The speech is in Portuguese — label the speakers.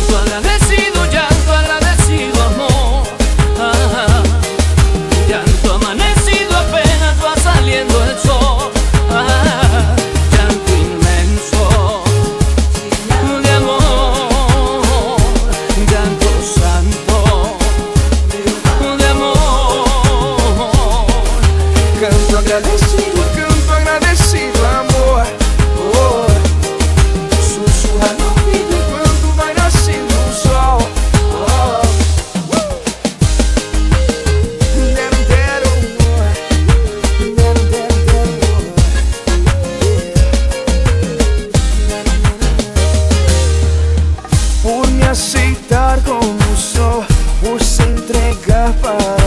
Speaker 1: Junto agradecido
Speaker 2: como sou, por se entregar para